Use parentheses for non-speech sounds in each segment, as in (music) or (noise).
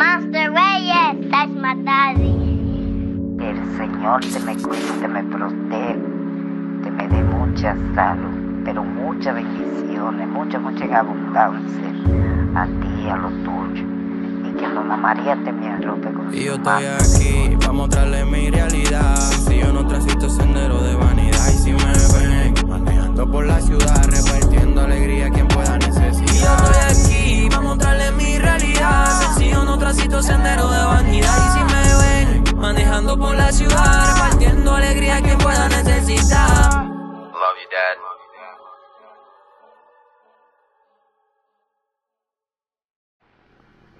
Master Reyes, that's my daddy. El Señor te me cuide, te me proteja, te me dé mucha salud, pero muchas bendiciones, mucha, mucha en abundancia a ti y a los tuyos. Y que Mamá María te me arrope con Y yo estoy aquí para mostrarle mi realidad. Si yo no transito sendero de vanidad y si me ven manejando por la ciudad, repartiendo alegría a quien pueda necesitar. Y yo estoy aquí para mostrarle mi realidad. Si yo no transito sendero de vanidad y si me ven manejando por la ciudad, repartiendo alegría a quien pueda necesitar. Love you, Dad.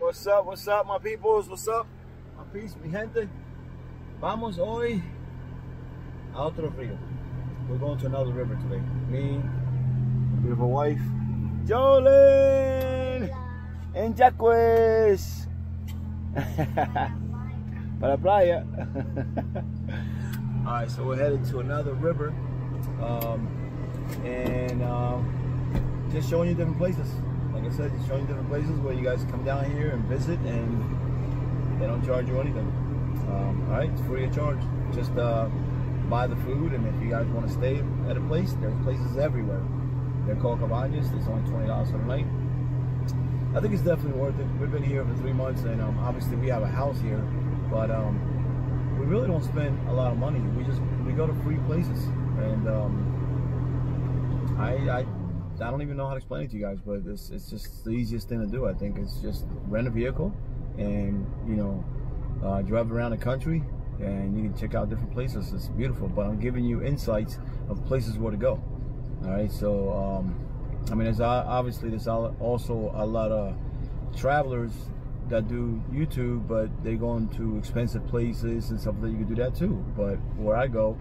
What's up, what's up, my peoples? What's up? My peace, mi gente. Vamos hoy a otro río. We're going to another river today. Me, my beautiful wife, Jolene, and Jacques. (laughs) Para la playa. (laughs) All right, so we're headed to another river. Um, and um, just showing you different places. Like I said, just showing you different places where you guys come down here and visit, and they don't charge you anything. Um, all right, it's free of charge. Just uh, buy the food, and if you guys want to stay at a place, there's places everywhere. They're called cabañas. It's only twenty dollars for the night. I think it's definitely worth it. We've been here for three months, and um, obviously we have a house here, but um, we really don't spend a lot of money. We just we go to free places, and um, I, I I don't even know how to explain it to you guys, but it's it's just the easiest thing to do. I think it's just rent a vehicle, and you know, uh, drive around the country, and you can check out different places. It's beautiful. But I'm giving you insights of places where to go. All right, so um, I mean, there's obviously there's also a lot of travelers that do YouTube, but they go into expensive places and stuff that. You can do that too. But where I go,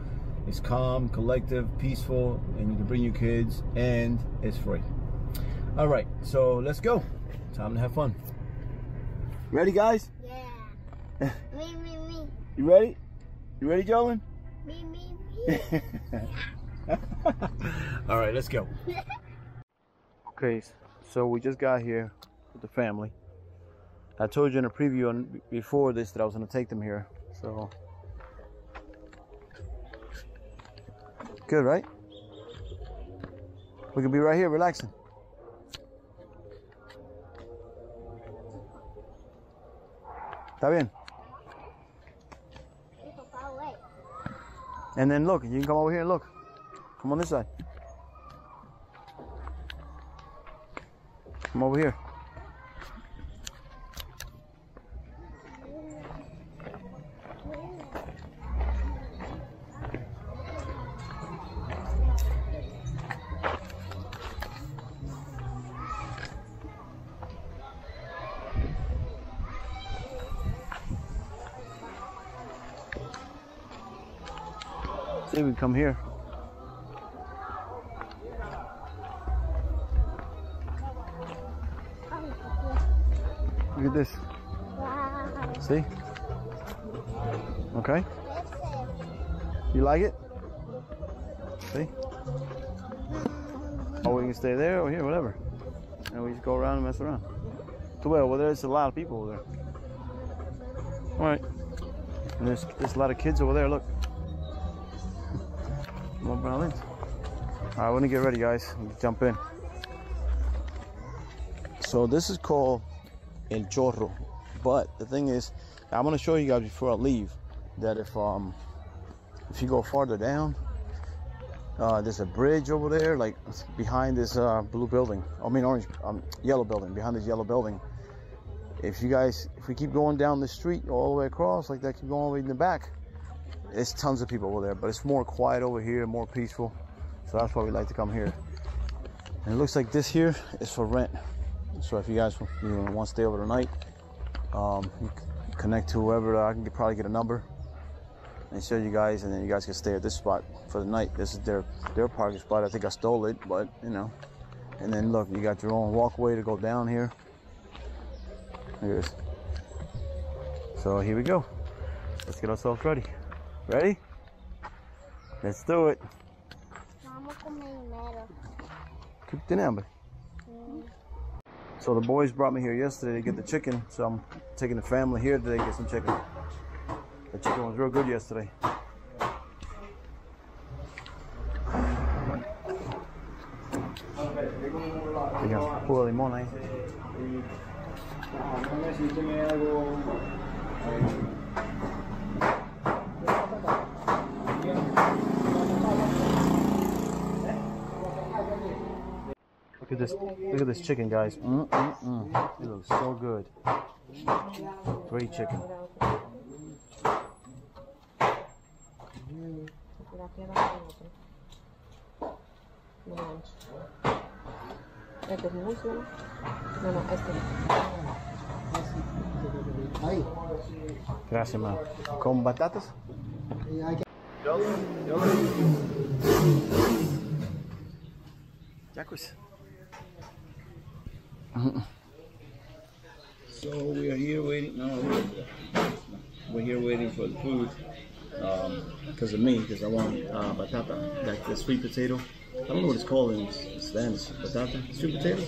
it's calm, collective, peaceful, and you can bring your kids, and it's free. All right, so let's go. Time to have fun. Ready, guys? Yeah. (laughs) You ready? You ready, Jolene? Me, me, me. (laughs) All right, let's go. (laughs) Okay, so we just got here with the family. I told you in a preview on, before this that I was going to take them here. So good, right? We could be right here relaxing. Está bien. And then look, you can come over here and look. Come on this side. Come over here. Come here. Look at this. See? Okay. You like it? See? Or we can stay there or here, whatever. And we just go around and mess around. Too well, well, there's a lot of people over there. All right. And there's, there's a lot of kids over there, look. More Berlins. All right, we're gonna get ready, guys. Jump in. So this is called El Chorro. But the thing is, I'm gonna show you guys before I leave that if um if you go farther down, uh, there's a bridge over there, like behind this uh, blue building. I mean orange, um, yellow building. Behind this yellow building. If you guys, if we keep going down the street all the way across like that, keep going all the way in the back, there's tons of people over there. But it's more quiet over here, more peaceful. So that's why we like to come here. And it looks like this here is for rent. So if you guys you know, want to stay over the night, um, connect to whoever. I can get, probably get a number and show you guys, and then you guys can stay at this spot for the night. This is their their parking spot. I think I stole it, but you know. And then look, you got your own walkway to go down here. Here it is. So here we go. Let's get ourselves ready. Ready? Let's do it. Vamos primero. ¿Qué tiene hambre? So the boys brought me here yesterday to get the chicken. So I'm taking the family here today to get some chicken. The chicken was real good yesterday. Mira, jugo de limón ahí. Look at this! Look at this chicken, guys. Mm, mm, mm. It looks so good. Great chicken. Gracias, man. ¿Con batatas? Jacques. So we are here waiting. No, we're- here waiting for the food because of me, because I want uh, batata, like the sweet potato. I don't know what it's called in Spanish. Batata, sweet potatoes.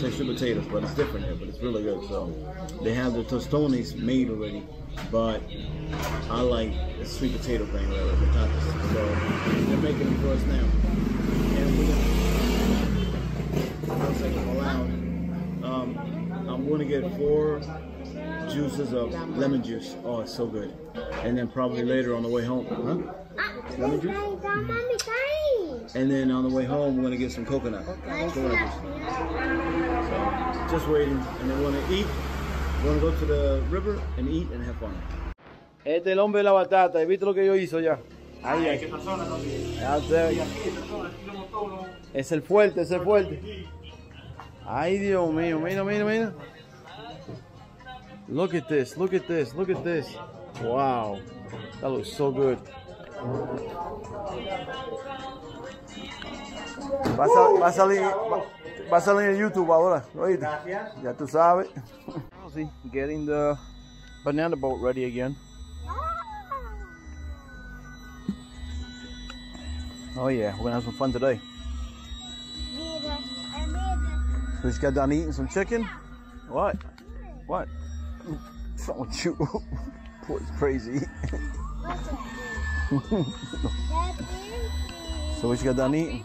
Say sweet potatoes, but it's different here. But it's really good. So they have the tostones made already, but I like the sweet potato thing, whatever, batatas. So they're making them for us now, and we're say them aloud. Um, I'm going to get four juices of lemon juice. Oh, it's so good. And then probably later on the way home, huh? Lemon juice? And then on the way home, we're going to get some coconut. Coconut. So, just waiting. And then we're going to eat. We're going to go to the river and eat and have fun. Este es el hombre de la batata. ¿Y viste lo que yo hizo ya? Ahí, ahí. Es el fuerte, es el fuerte. Ay, Dios mío. Mira, mira, mira. Look at this, look at this, look at this. Wow. That looks so good. Va a, sal- va a salir, va, va a salir en YouTube ahora, ¿oíste? Ya tú sabes. (laughs) Oh, See, Getting the banana boat ready again. Oh yeah, we're gonna have some fun today. We just got done eating some chicken. What? What? What's with you? Boy's crazy. (laughs) so we just got done eating.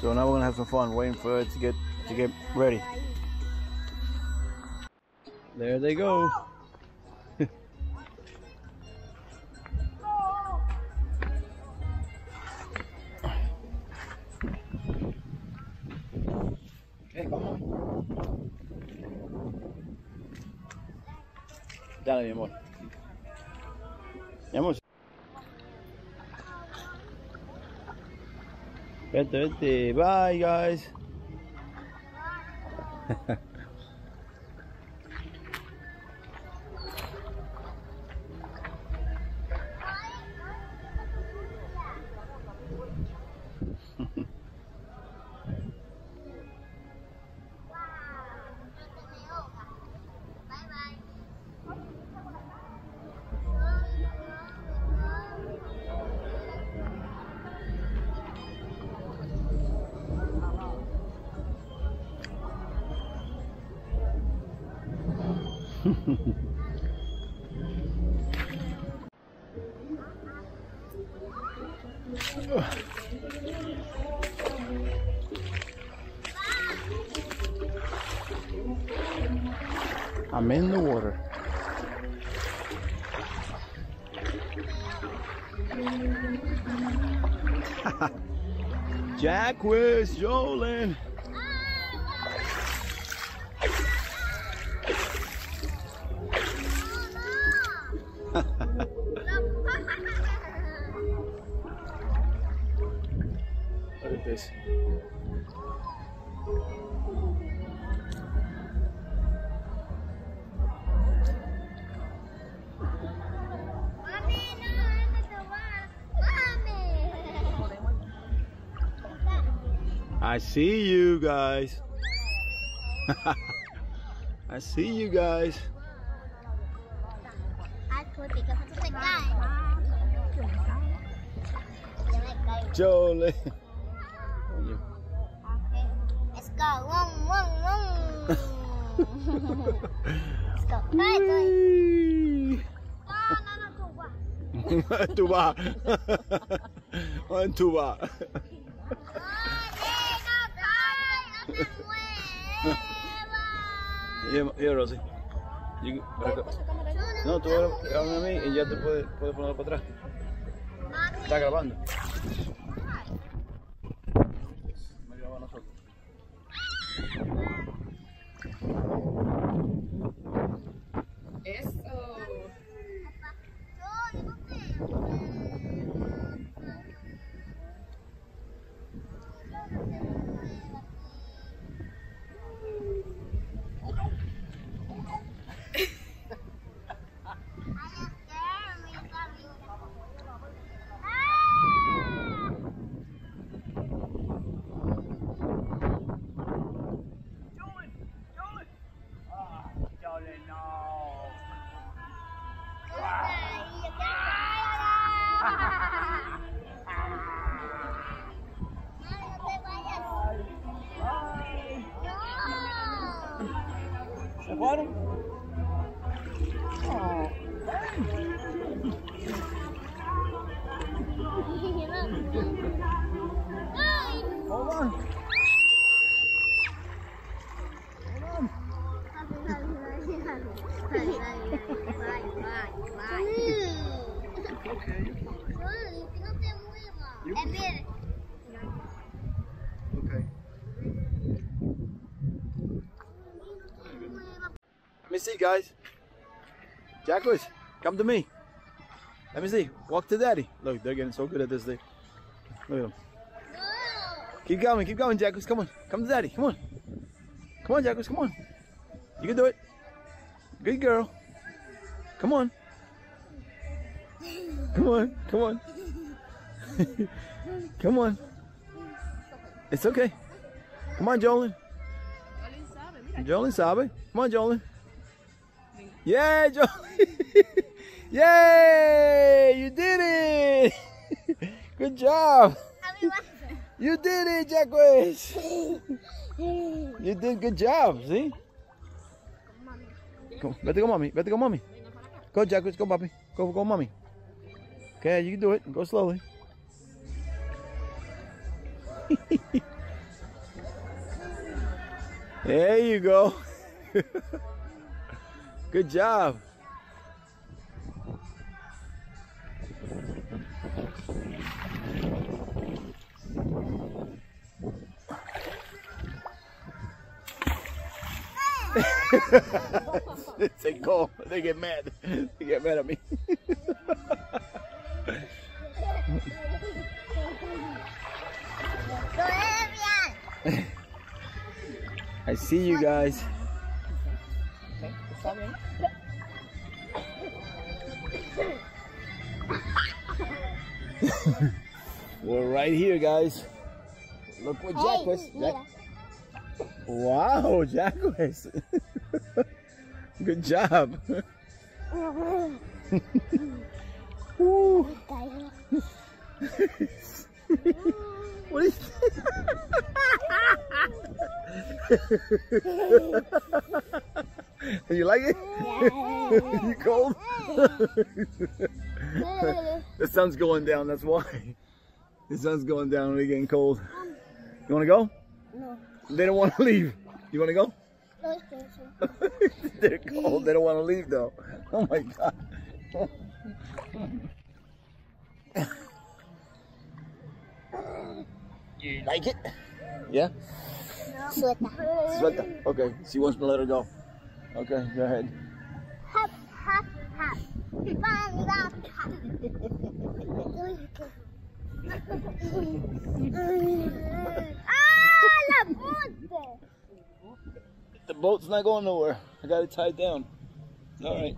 So now we're gonna have some fun waiting for it to get to get ready. There they go. Vete. Bye, guys. (laughs) I'm in the water. (laughs) Jack was Jolene. I see you guys. (laughs) I see you guys. Jolene. (laughs) Let's go. Wong, wong, wong. Let's go. Hey, hey. Ah, no, no, go, go. tuba. On tuba. Ah, yeah, no, cae, no se mueva. Here, here, Rosy. You- no, tú grabame a mí y ya te puedes, puedes ponerlo para atrás. Mami. Está grabando. Jacqueline, come to me. Let me see. Walk to daddy. Look, they're getting so good at this thing. Look at them. Keep going, keep going, Jacqueline. Come on. Come to daddy. Come on. Come on, Jacqueline. Come on. You can do it. Good girl. Come on. Come on. Come on. (laughs) come on. It's okay. Come on, Jolene. Jolene sabe. Come on, Jolene. Yeah, Jolene. (laughs) Yay! You did it! (laughs) Good job. You did it, Jacquez. You did good job, see? Come, vete con mommy. Vete con mommy. Go, Jacquez. Go, papi. Go, go, mommy. Okay, you can do it. Go slowly. (laughs) there you go. Good job. (laughs) they go. They get mad. They get mad at me. (laughs) I see you guys. We're right here, guys. Look what Jack was. Jack. Wow, Jacquez. (laughs) Good job. (laughs) What is (laughs) (laughs) You like it? (laughs) you cold? (laughs) the sun's going down, that's why. The sun's going down and we're getting cold. You wanna go? No. They don't wanna leave. You wanna go? No, They're cold, they don't wanna leave though. Oh my god. you like it? Yeah? Suelta. Suelta. Okay, she wants me to let her go. Okay, go ahead. Hop, hop, hop. Bang, bang, hop. ah, la puta. The boat's not going nowhere. I got it tied down. All right.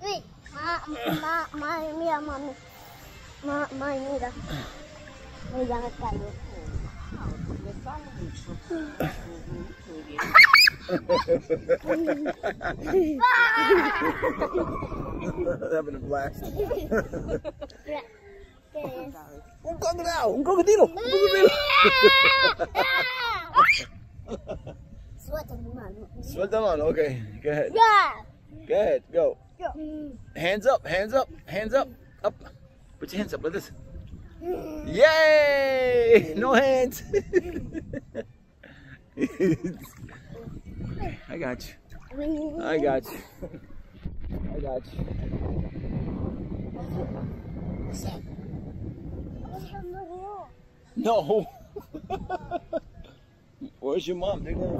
Wait, ma, ma, ma, mira, mami. Ma, ma, mira. Mira, me cayó. Having a blast. Un crocodile, un crocodilo, un crocodilo. Suelta mi mano. Suelta la mano, okay. Go ahead. Ya. Go ahead, go. Yo. Hands up, hands up, hands up, up. Put your hands up like this. Yay! No hands. I got you. I got you. I got you. What's up? No. Where's your mom? They're going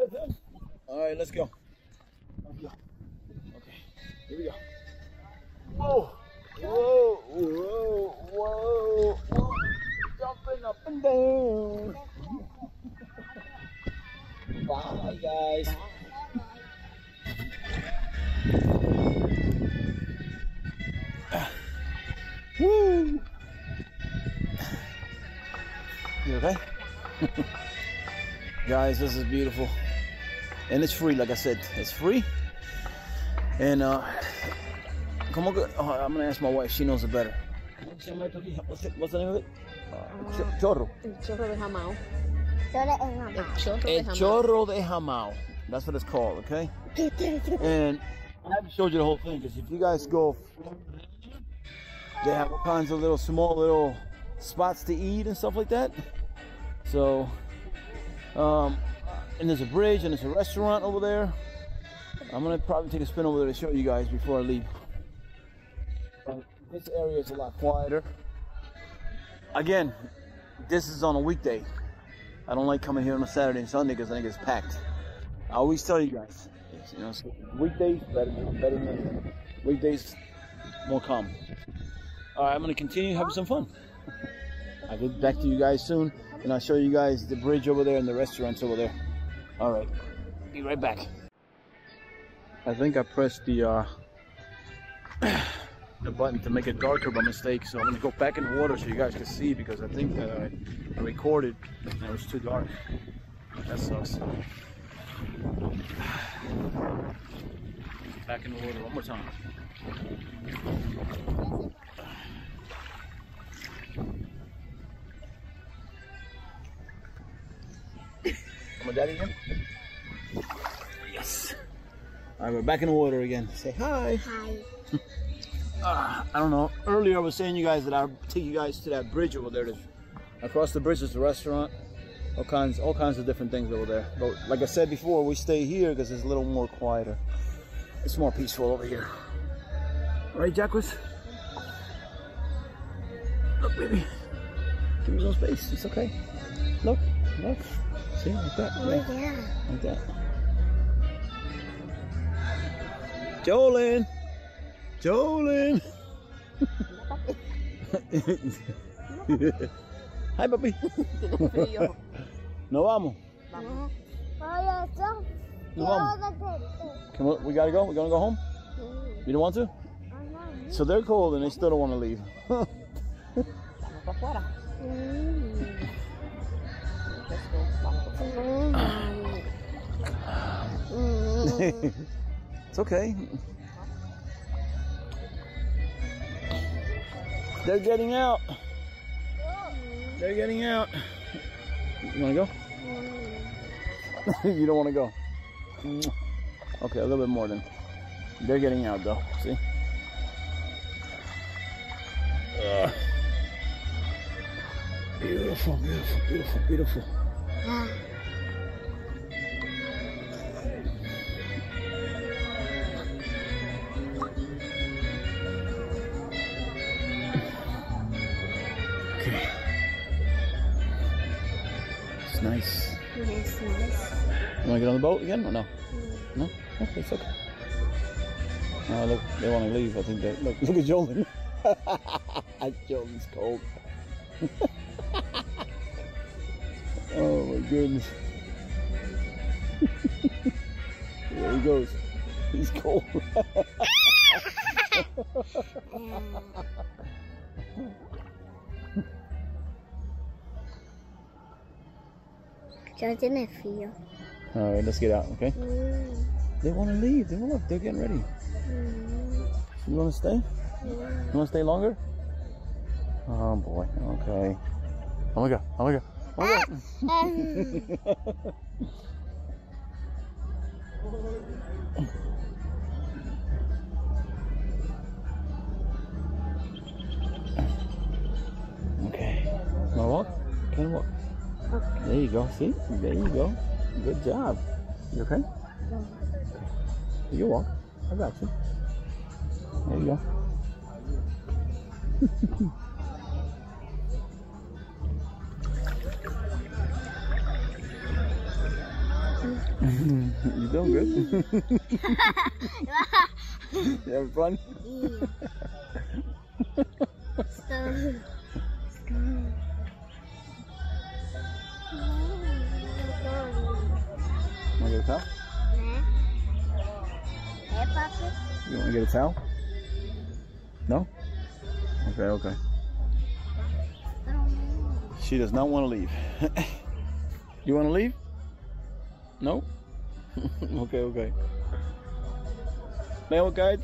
with them? All right, let's go. Whoa, whoa, whoa, whoa. Jumping up and down. Bye, guys. Woo. You okay? (laughs) Guys, this is beautiful. And it's free, like I said. It's free. And uh come on, oh, I'm gonna ask my wife, she knows it better. What's the, what's the name of it? Uh, ch- chorro. El chorro de jamao. Solo en mamá. El chorro de El jamao. chorro de jamao. That's what it's called, okay? And I haven't showed you the whole thing because if you guys go, they have all kinds of little small little spots to eat and stuff like that. So, um, and there's a bridge and there's a restaurant over there. I'm gonna probably take a spin over there to show you guys before I leave. But this area is a lot quieter. Again, this is on a weekday. I don't like coming here on a Saturday and Sunday because I think it's packed. I always tell you guys, you know, so weekdays better, better than weekdays more calm. All right, I'm gonna continue having some fun. I'll get back to you guys soon, and I'll show you guys the bridge over there and the restaurants over there. All right, be right back. I think I pressed the uh, (clears throat) the button to make it darker by mistake, so I'm gonna go back in the water so you guys can see because I think that I, I recorded and it was too dark. That sucks. (sighs) Back in the water one more time. Come on, daddy again. Yes. All right, we're back in the water again. Say hi. Hi. (laughs) Uh, I don't know. Earlier I was saying you guys that I'll take you guys to that bridge over there. Across the bridge is the restaurant. All kinds, all kinds of different things over there. But like I said before, we stay here because it's a little more quieter. It's more peaceful over here. Right, Jacquez? Look, baby. Give me some space. It's okay. Look, look. See, like that. Oh, Yeah, yeah. like that. Jolene. Jolene. (laughs) Hi, papi. Tiene frío. Nos vamos. Oye. Nos vamos. Come on, we gotta go. We're gonna go home. You don't want to? So they're cold and they still don't want to leave. (laughs) (laughs) it's para They're getting out. They're getting out. You want to go? (laughs) you don't want to go. Okay, a little bit more then. They're getting out though. See? Ugh. Beautiful, beautiful, beautiful, beautiful. Boat again or no? No? Okay, it's okay. Look, they want to leave. I think they look. Look at Jolene. (laughs) Jolene's cold. (laughs) oh my goodness. (laughs) there he goes. He's cold. Ya tiene frío. All right, let's get out. Okay. Mm, They want to leave. They look. They're getting ready. mm. You want to stay? You want to stay longer? Oh boy. Okay. Oh my god. Oh my god. Oh my god. (laughs) okay. Wanna walk? Can walk? There you go. See? There you go. Good job. You okay? You walk. I got you. There you go. (laughs) you doing good? (laughs) you having fun? (laughs) So, a towel? Papi? You want to get a towel? No? Okay, okay. She does not want to leave. (laughs) you want to leave? No? (laughs) okay, okay. Leo guide?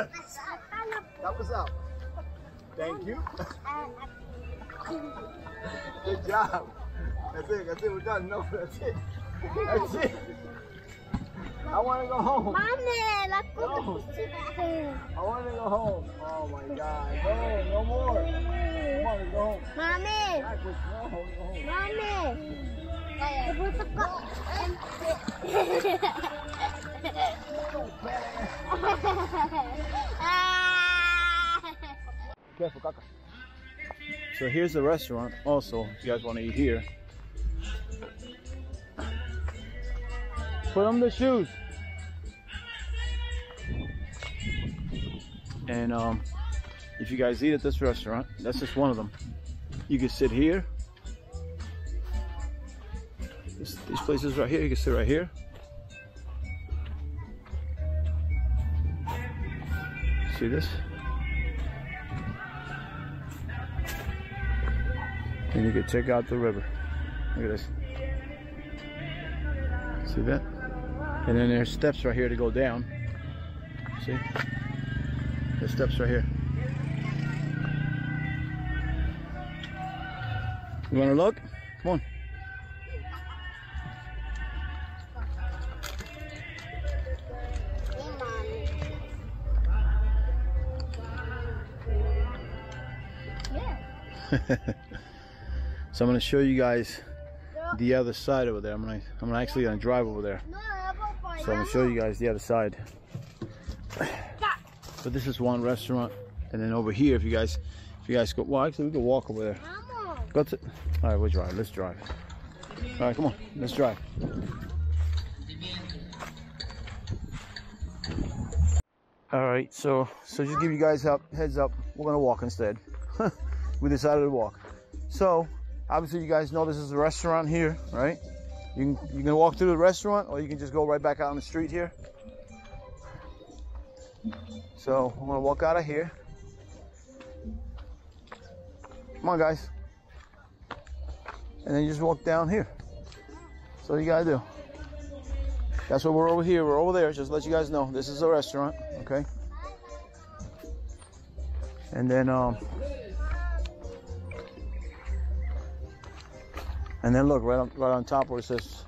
Hey! Tá pesado. Help us out. Thank you. Good job. That's it. That's it. We're done. No, that's it. That's it. I want to go home. No. I want to go home. Oh my God. No, no more. Come on, go home. Mami, Backwards. No, Careful, Kaka. So here's the restaurant. Also, if you guys want to eat here, put on the shoes. And um, if you guys eat at this restaurant, that's just one of them. You can sit here. This, these places right here, you can sit right here. See this? And you can check out the river. Look at this. See that? And then there's steps right here to go down. See? There's steps right here. You wanna look? Come on. (laughs) So I'm gonna show you guys the other side over there. I'm gonna I'm gonna actually gonna drive over there. No, I voy para So I'm gonna show you guys the other side. (coughs) But this is one restaurant, and then over here, if you guys, if you guys go, well, actually we can walk over there. Got Go to. All right, we'll drive. Let's drive. All right, come on, let's drive. All right, so so just give you guys up heads up. We're gonna walk instead. We decided to walk. So obviously you guys know this is a restaurant here, right? You can you can walk through the restaurant, or you can just go right back out on the street here. So I'm gonna walk out of here. Come on, guys. And then you just walk down here. So you gotta do. That's what we're over here. We're over there. Just let you guys know. This is a restaurant, okay? And then um and then look right on right on top where it says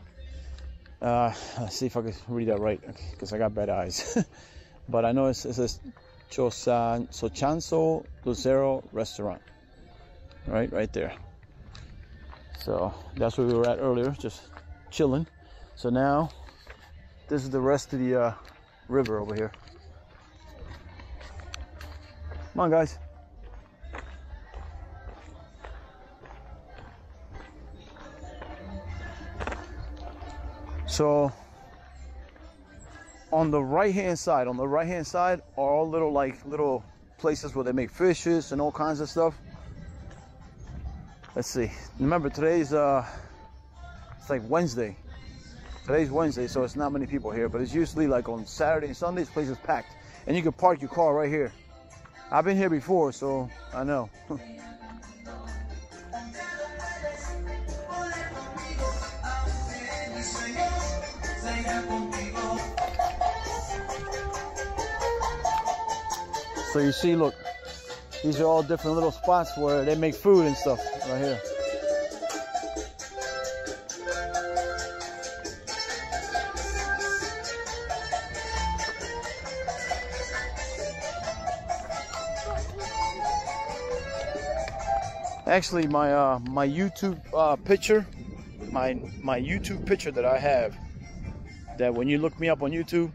uh let's see if I can read that right because I got bad eyes. (laughs) but I know it says Chosan Sochanso Lucero Restaurant. Right, right there. So that's where we were at earlier, just chilling. So now this is the rest of the uh, river over here. Come on, guys. So on the right hand side, on the right hand side are all little like little places where they make fishes and all kinds of stuff. Let's see. Remember today's uh it's like Wednesday. Today's Wednesday, so it's not many people here, but it's usually like on Saturday and Sunday, this place is packed. And you can park your car right here. I've been here before, so I know. (laughs) so you see, look, these are all different little spots where they make food and stuff right here. Actually, my uh, my YouTube uh, picture, my my YouTube picture that I have, that when you look me up on YouTube,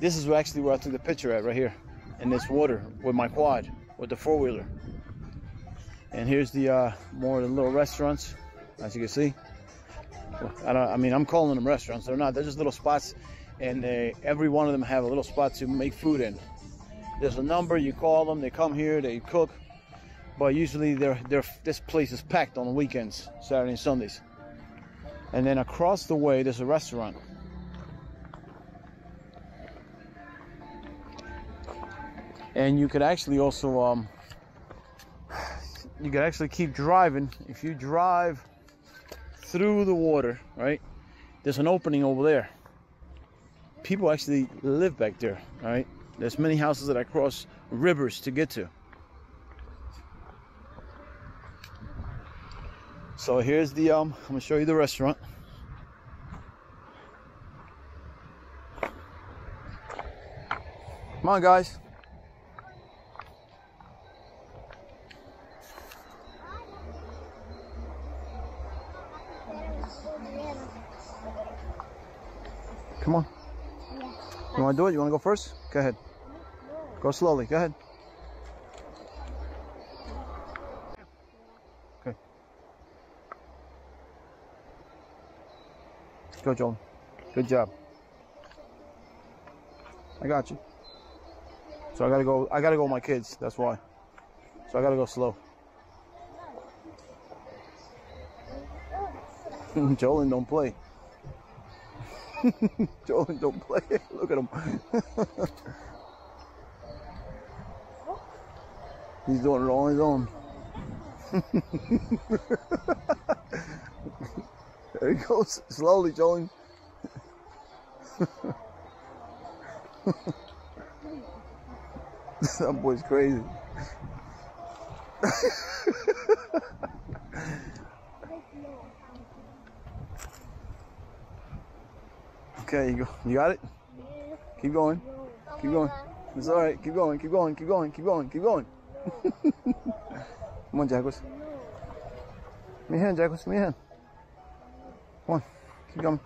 this is actually where I took the picture at right here, in this water with my quad, with the four wheeler. And here's the uh, more the little restaurants, as you can see. Well, I don't. I mean, I'm calling them restaurants. They're not. They're just little spots, and they, every one of them have a little spot to make food in. There's a number. You call them. They come here. They cook. But usually, they're, they're, this place is packed on the weekends, Saturday and Sundays. And then across the way, there's a restaurant. And you could actually also, um, you could actually keep driving. If you drive through the water, right? There's an opening over there. People actually live back there, right? There's many houses that I cross rivers to get to. So here's the um I'm gonna show you the restaurant. Come on guys. Come on. You wanna do it? You wanna go first? Go ahead. Go slowly, go ahead. Okay. Go, Joel. Good job. I got you. So I gotta go. I gotta go with my kids. That's why. So I gotta go slow. (laughs) Jolene don't play. (laughs) Jolene don't play. (laughs) Look at him. (laughs) He's doing it on his own. there he goes. Slowly, Jolene. that boy's crazy. Okay, you go. You got it. Keep going. Keep going. It's all right. Keep going. Keep going. Keep going. Keep going. Keep going. Come on, Jaguars. Give me a hand, Jaguars. Give me a hand. Come on. Keep going.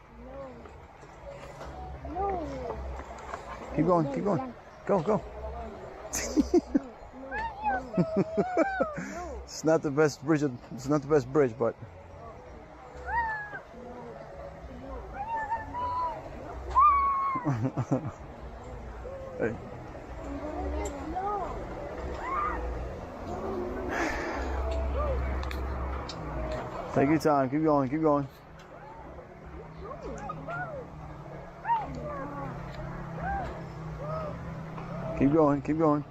Keep going. Keep going. Go, go. it's not the best bridge. It's not the best bridge, but hey. Take your time. Keep going. Keep going. Keep going. Keep going.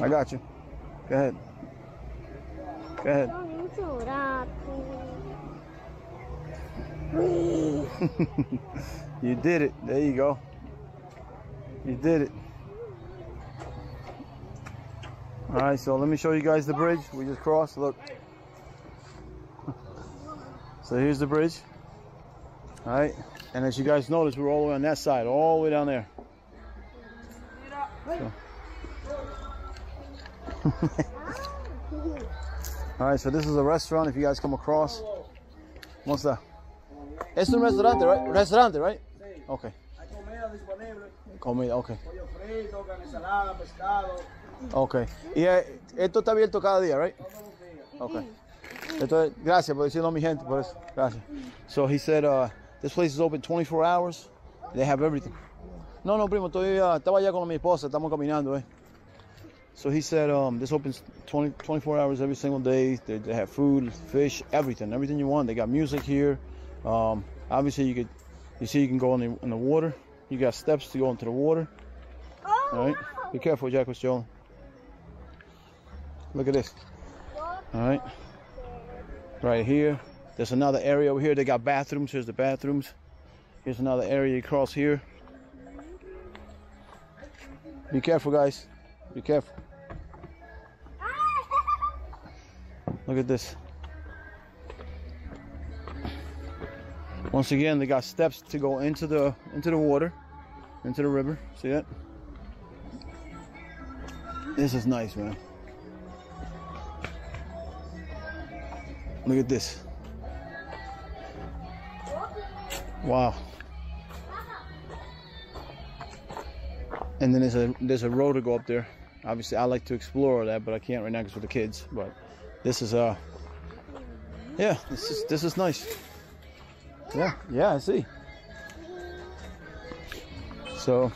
I got you. Go ahead. Go ahead. (laughs) you did it. There you go. You did it. All right, so let me show you guys the bridge. We just crossed. Look. (laughs) So here's the bridge. All right, and as you guys notice, we're all the way on that side, all the way down there. So. (laughs) all right, so this is a restaurant. If you guys come across, what's that? Es un restaurante, right? Restaurante, right? Okay. Comida disponible. Okay. Pollo frito, carne salada, pescado. Okay. Y eh, esto está abierto cada día, right? Okay. Entonces, gracias por decirlo a mi gente, por eso. Gracias. So he said, uh, this place is open 24 hours. They have everything. No, no, primo, estoy, uh, estaba allá con mi esposa, estamos caminando, eh. So he said, um, this opens 20, 24 hours every single day. They, they have food, fish, everything, everything you want. They got music here. Um, obviously, you could, you see, you can go in the in the water. You got steps to go into the water. All right. Be careful, Jack was Joe. Look at this. All right. Right here. There's another area over here. They got bathrooms. Here's the bathrooms. Here's another area you cross here. Be careful, guys. Be careful. Look at this. Once again, they got steps to go into the into the water, into the river. See that? This is nice, man. Look at this. Wow. And then there's a there's a road to go up there. Obviously, I like to explore that, but I can't right now because with the kids. But this is uh, yeah, this is this is nice. Yeah, yeah, I see. So,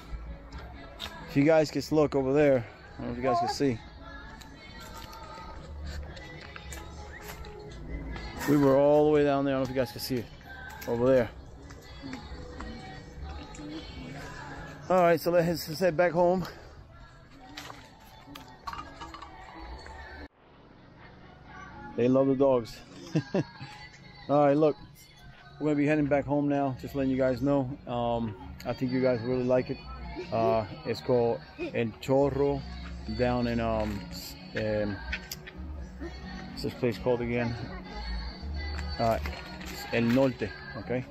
if you guys can look over there, I don't know if you guys can see. We were all the way down there. I don't know if you guys can see it over there. All right, so let's head back home. They love the dogs. (laughs) All right, look, we're gonna be heading back home now. Just letting you guys know. Um, I think you guys really like it. Uh, it's called El Chorro down in um, what's this place called again? Uh, El Norte. Okay.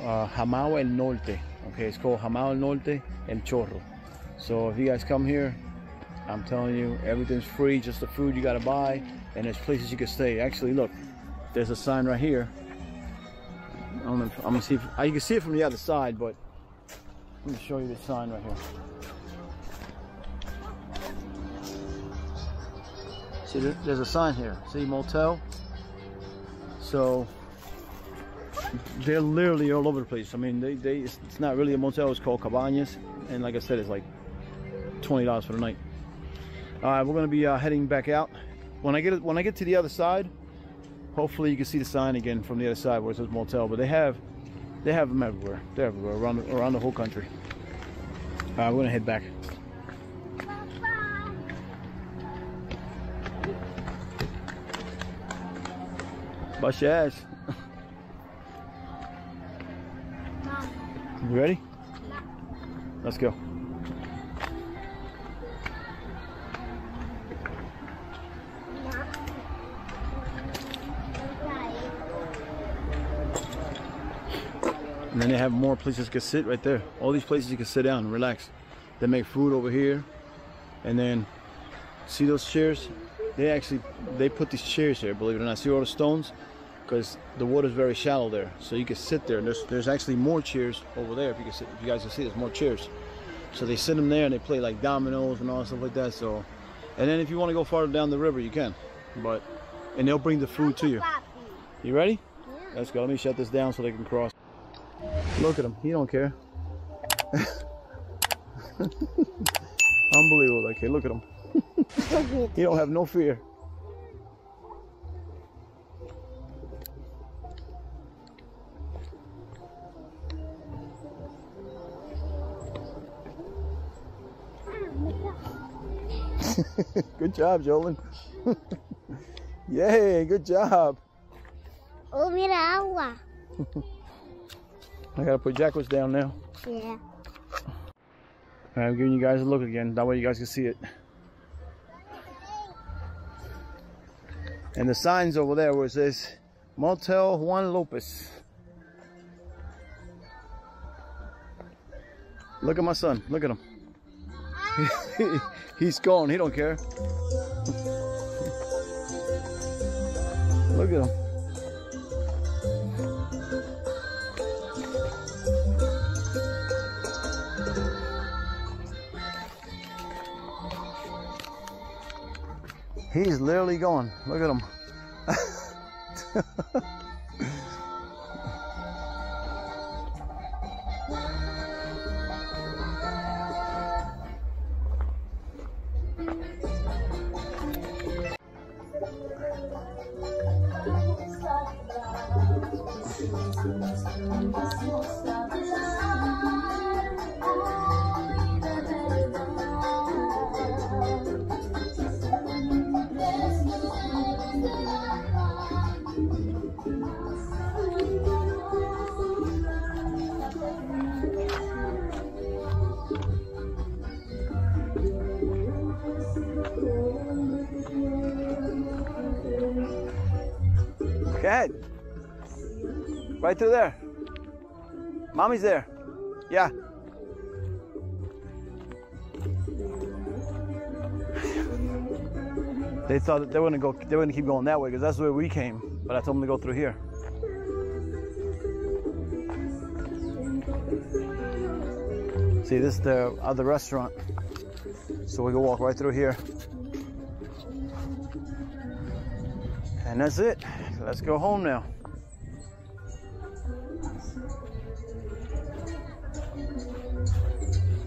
Uh, Jamao El Norte. Okay, it's called Jamao El Norte El Chorro. So if you guys come here, I'm telling you, everything's free. Just the food you gotta buy, and there's places you can stay. Actually, look, there's a sign right here. I don't know if, I'm gonna see if you can see it from the other side, but let me show you the sign right here. See, there's a sign here. See, motel. So they're literally all over the place. I mean, they, they it's, not really a motel. It's called Cabañas, and like I said, it's like twenty dollars for the night. All right, we're gonna be uh, heading back out. When I get when I get to the other side, hopefully you can see the sign again from the other side where it says motel. But they have they have them everywhere. They're everywhere around the, around the whole country. All right, we're gonna head back. Bust your ass. You ready? Let's go. And then they have more places you can sit right there. All these places you can sit down and relax. They make food over here. And then see those chairs? They actually they put these chairs here, believe it or not. See all the stones? Because the water's very shallow there. So you can sit there. And there's there's actually more chairs over there if you can sit, if you guys can see there's more chairs. So they sit them there and they play like dominoes and all stuff like that. So and then if you want to go farther down the river you can. But and they'll bring the food to you. You ready? Let's go. Let me shut this down so they can cross. Look at him. He don't care. (laughs) Unbelievable. Okay, look at him. (laughs) he don't have no fear. (laughs) good job, Jolene. Yay, good job. Oh, mira agua. I gotta put Jackwoods down now. Yeah. All right, I'm giving you guys a look again. That way you guys can see it. And the sign's over there where it says Motel Juan Lopez. Look at my son. Look at him. (laughs) He's gone. He don't care. (laughs) Look at him. He's literally gone. Look at him. (laughs) ahead. Right through there. Mommy's there. Yeah. They thought that they gonna go. They gonna keep going that way because that's where we came. But I told them to go through here. See, this is the other restaurant. So we can walk right through here. And that's it. Let's go home now.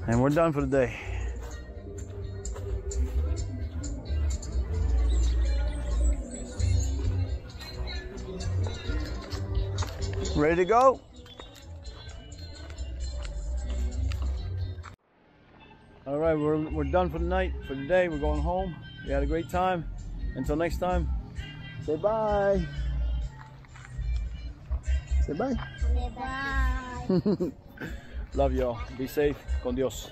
And we're done for the day. Ready to go? All right, we're, we're done for the night, for the day. We're going home. We had a great time. Until next time, Say bye. Say bye. Bye. (laughs) Love y'all. Be safe. Con Dios.